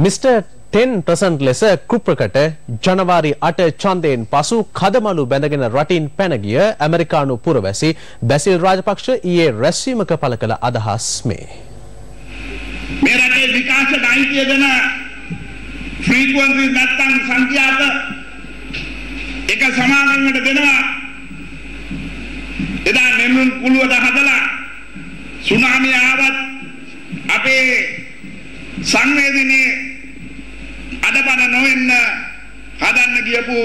Mister ten present ලෙස කුප්‍රකට ජනවාරි අට චන්දයෙන් පසු කදමලු බැඳගෙන රටින් පැනගිය ඇමරිකානු පුරවැසි බැසිල් රාජපක්ෂ ඊයේ රැස්වීමක පළ කළ අදහස් මේ. මේ රටේ විකාශයට අයිතිය දෙන ෆ්‍රීකවන්සි නැත්තම් සංඛ්‍යාත එක සමාගමකට දෙනවා එදා නෙළුම් කුළුවට හදලා සුනාමිය ආවත් අපේ සංවේදනයේ අඩපණ නොවෙන්න හදන්න ගියපු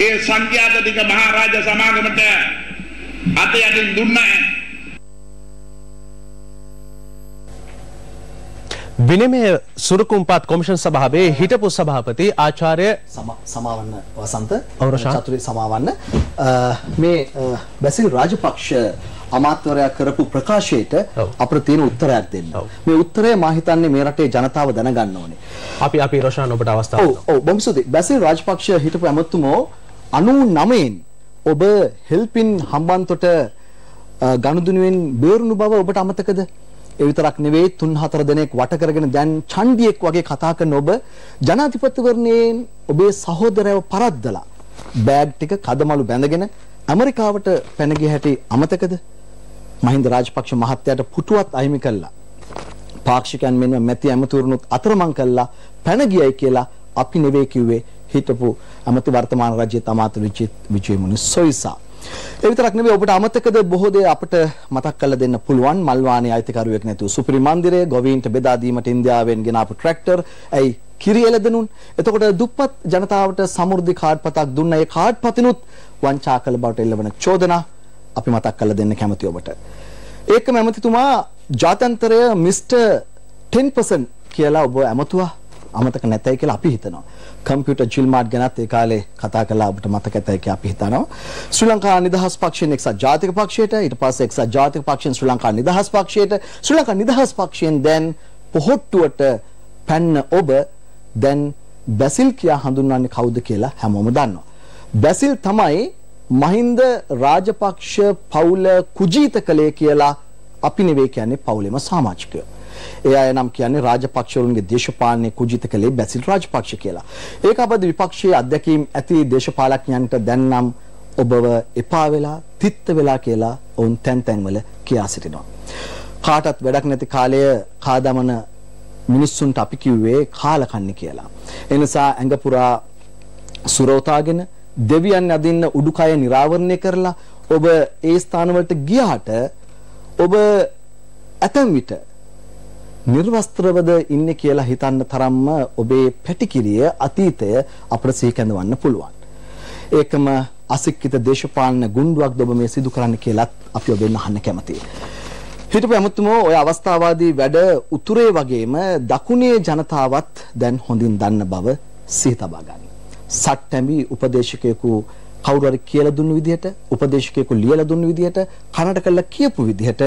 ඒ සංඛ්‍යාත ටික මහරජ සමාගමට අත යටින් දුන්නා විනිමය සුරකුම්පත් කොමිෂන් සභාවේ හිටපු සභාපති ආචාර්ය සමාවන්න වසන්ත. චතුරි සමාවන්න මේ බැසිල් රාජපක්ෂ අමාත්‍යවරයා කරපු ප්‍රකාශයට. අපිට තියෙන උත්තරයක් දෙන්න. මේ උත්තරය මා හිතන්නේ මේ රටේ ජනතාව දැනගන්න ඕනේ. අපි අපි රොෂාන් ඔබට අවස්ථාව ඔව් ඔව් බොහොම ස්තුතියි. බැසිල් රාජපක්ෂ හිටපු ඇමතුමෝ 99න් ඔබ හෙල්පින් හම්බන්තොට ගනුදෙනුවෙන් බේරුණු බව ඔබට අමතකද? ඒ විතරක් නෙවෙයි තුන් හතර දෙනෙක් වට කරගෙන දැන් චණ්ඩියෙක් වගේ කතා කරන ඔබ ජනාධිපතිවරණයෙන් ඔබේ සහෝදරයව පරද්දලා බෑග් ටික කදමලු බැඳගෙන ඇමරිකාවට පැන හැටි අමතකද? මහින්ද රාජපක්ෂ මහත්තයාට පුටුවත් අහිමි කළා. පාක්ෂිකයන් මෙන්ම මැති ඇමතුරුනුත් අතරමං කළා පැන ගියයි කියලා අපි නෙවෙයි කිව්වේ හිටපු ඇමති වර්තමාන රජයේ තමාතු විජේමුනි සොයිසා. ඒ විතරක් නෙවෙයි ඔබට අමතකද බොහෝ දේ අපිට මතක් කරලා දෙන්න පුළුවන් මල්වානේ අයිතිකරුවෙක් නැතුව සුපිරි මන්දිරය ගොවීන්ට බෙදා දීමට ඉන්දියාවෙන් ගෙන ආපු ට්‍රැක්ටර් ඇයි කිරි එළදෙනුන් එතකොට දුප්පත් ජනතාවට සමෘද්ධි කාඩ් පතක් දුන්න ඒ කාඩ් පතිනුත් වංචා කළ බවට එල්ලවන චෝදනා අපි මතක් කරලා දෙන්න කැමති ඔබට ඒකම ඇමතිතුමා ජාත්‍යන්තරය මිස්ටර් 10% කියලා ඔබ ඇමතුවා අමතක නැතයි කියලා අපි හිතනවා. කම්පියුටර් ජිල්මාඩ් ගැනත් ඒ කාලේ කතා කළා ඔබට මතක ඇතයි කියලා අපි හිතනවා. ශ්‍රී ලංකා නිදහස් පක්ෂයෙන් එක්සත් ජාතික පක්ෂයට ඊට පස්සේ එක්සත් ජාතික පක්ෂයෙන් ශ්‍රී ලංකා නිදහස් පක්ෂයට ශ්‍රී ලංකා නිදහස් පක්ෂයෙන් දැන් පොහොට්ටුවට පැන්න ඔබ දැන් බැසිල් කියා හඳුන්වන්නේ කවුද කියලා හැමෝම දන්නවා. බැසිල් තමයි මහින්ද රාජපක්ෂ පවුල කුජීත කළේ කියලා අපි නෙවෙයි කියන්නේ පවුලේම සමාජිකයෝ. ඒ අය නම් කියන්නේ රාජපක්ෂවරුන්ගේ දේශපාලනය කුජිත කළේ බැසිල් රාජපක්ෂ කියලා. ඒක අපද විපක්ෂයේ අධ්‍යක්ීම් ඇති දේශපාලඥයන්ට දැන් නම් ඔබව එපා වෙලා තිත්ත වෙලා කියලා ඔවුන් තැන් තැන්වල කියා සිටිනවා. කාටත් වැඩක් නැති කාලය කාදමන මිනිස්සුන්ට අපි කිව්වේ කාලකන්නේ කියලා. ඒ නිසා ඇඟ පුරා සුරෝතාගෙන දෙවියන් අදින්න උඩුකය නිරාවරණය කරලා ඔබ ඒ ස්ථානවලට ගියාට ඔබ ඇතැම් විට නිර්වස්ත්‍රවද ඉන්නේ කියලා හිතන්න තරම්ම ඔබේ පැටිකිරිය අතීතය අපට සිහිකැඳවන්න පුළුවන්. ඒකම අසික්කිත දේශපාලන ගුණ්ඩුවක් ඔබ මේ සිදු කරන්න කියලත් අපි ඔබෙන් අහන්න කැමතියි. හිටපු ඇමතුමෝ ඔය අවස්ථාවාදී වැඩ උතුරේ වගේම දකුණේ ජනතාවත් දැන් හොඳින් දන්න බව සිහි තබා ගන්න. සට්ටැඹි උපදේශකයෙකු කවුරු හරි කියලා දුන්න විදිහට උපදේශකයෙකු ලියලා දුන්න විදිහට කනට කළා කියපු විදිහට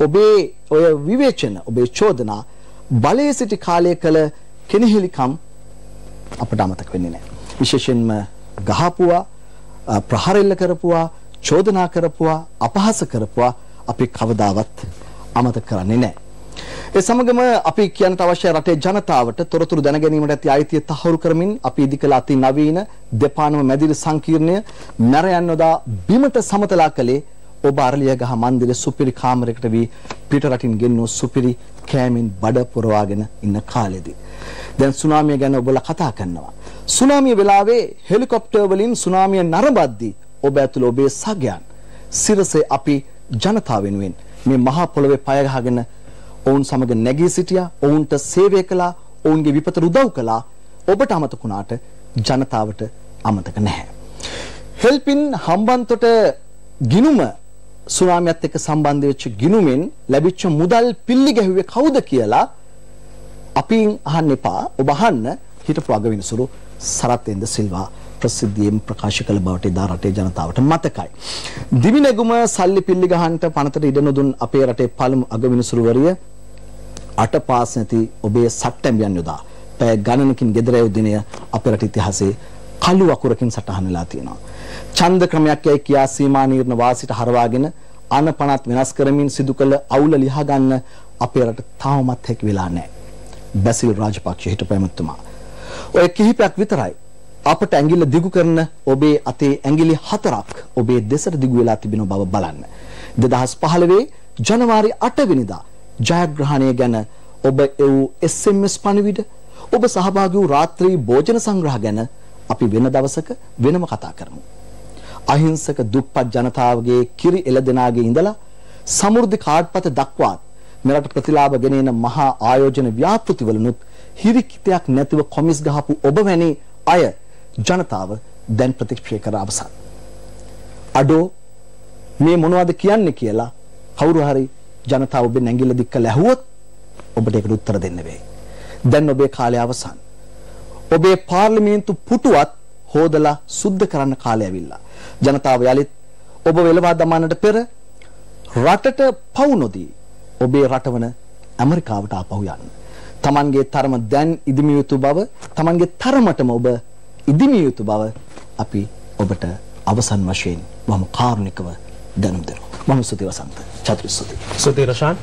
ඔබේ ඔය විවේචන ඔබේ චෝදනා බලයේ සිටි කාලය කළ කෙනෙහිලිකම් අපට අමතක වෙන්නේ නැහැ. විශේෂයෙන්ම ගහපුවා ප්‍රහාර එල්ල කරපුවා චෝදනා කරපුවා අපහාස කරපුවා අපි කවදාවත් අමතක කරන්නේ නැහැ. ඒ සමගම අපි කියන්නට අවශ්‍ය රටේ ජනතාවට තොරතුරු දැන ගැනීමට ඇති අයිතිය තහවුරු කරමින් අපි ඉදිකළ අති නවීන දෙපානම මැදිරි සංකීර්ණය මැරයන් නොදා බිමට සමතලා කළේ ඔබ අරලියගහ මන්දිර සුපිරි කාමරයකට වී පිට රටින් ගෙන්නූ සුපිරි කෑමින් බඩ පුරවාගෙන ඉන්න කාලෙදී. දැන් සුනාමිය ගැන ඔබලා කතා කරනවා. සුනාමිය වෙලාවේ හෙලිකොප්ටර් වලින් සුනාමිය නරඹද්දී ඔබ ඇතුළු ඔබේ සගයන් සිරසේ අපි ජනතාව වෙනුවෙන් මේ මහා පොළොවේ පය ගහගෙන ඔවුන් සමග නැගී සිටියා ඔවුන්ට සේවය කළා ඔවුන්ගේ විපතට උදව් කළා ඔබට අමතකුණාට ජනතාවට අමතක නැහැ. හෙල්පින් හම්බන්තොට ගිනුම සුනාමියත් එක්ක සම්බන්ධ වෙච්ච ගිනුමෙන් ලැබිච්ච මුදල් පිල්ලි ගැහුවේ කවුද කියලා අපින් අහන්න එපා ඔබ අහන්න හිටපු අගවිනිසුරු සරත්ෙන්ද සිල්වා ප්‍රසිද්ධියෙන් ප්‍රකාශ කළ බවට එදා රටේ ජනතාවට මතකයි. දිවිනැගුම සල්ලි පිල්ලි ගහන්නට පනතට ඉඩ නොදුන් අපේ රටේ පළමු අගවිනිසුරුවරිය අට පාස් නැති ඔබේ සට්ටැම්බියන් යොදා පැය ගණනකින් ගෙදර යොදිනය අපේ රට ඉතිහාසයේ කළු අකුරකින් සටහන් වෙලා තියෙනවා. ඡන්ද ක්‍රමයක් යයි කියා සීමා නිර්ණ වාසිට හරවාගෙන අනපනත් වෙනස් කරමින් සිදු කළ අවුල ලියා ගන්න අපේ රට තාමත් හැකි වෙලා නැහැ. බැසිල් රාජපක්ෂ හිටපු ඇමතුමා. ඔය කිහිපයක් විතරයි අපට ඇඟිල්ල දිගු කරන ඔබේ අතේ ඇඟිලි හතරක් ඔබේ දෙසට දිගු වෙලා තිබෙන බව බලන්න. 2015 ජනවාරි 8 වෙනිදා ජයග්‍රහණය ගැන ඔබ එව් SMS පණිවිඩ ඔබ සහභාගී වූ රාත්‍රී භෝජන සංග්‍රහ ගැන අපි වෙන දවසක වෙනම කතා කරමු. අහිංසක දුප්පත් ජනතාවගේ කිරි එළදෙනාගේ ඉඳලා සමෘද්ධි කාඩ්පත දක්වාත් මෙරට ප්‍රතිලාභ ගෙනෙන මහා ආයෝජන ව්‍යාපෘතිවලුත් හිරිකිතයක් නැතිව කොමිස් ගහපු ඔබ වැනි අය ජනතාව දැන් ප්‍රතික්ෂේප කර අවසන්. අඩෝ මේ මොනවද කියන්නේ කියලා කවුරු හරි ජනතාව ඔබේ නැඟිල්ල දික්ක ලැහුවොත් ඔබට ඒකට උත්තර දෙන්න වෙයි. දැන් ඔබේ කාලය අවසන්. ඔබේ පාර්ලිමේන්තු පුටුවත් හෝදලා සුද්ධ කරන්න කාලය ඇවිල්ලා. ජනතාව යලිත් ඔබ වෙලවා දමන්නට පෙර රටට පවු නොදී ඔබේ රටවන ඇමරිකාවට ආපහු යන්න. Tamanගේ තරම දැන් ඉදිමිය යුතු බව, Tamanගේ තරමටම ඔබ ඉදිමිය යුතු බව අපි ඔබට අවසන් වශයෙන් මම කාරුණිකව දැනුම් දෙනවා. මම ස්තුති වසන්ත. छात्र सुधीर सुधीर रशान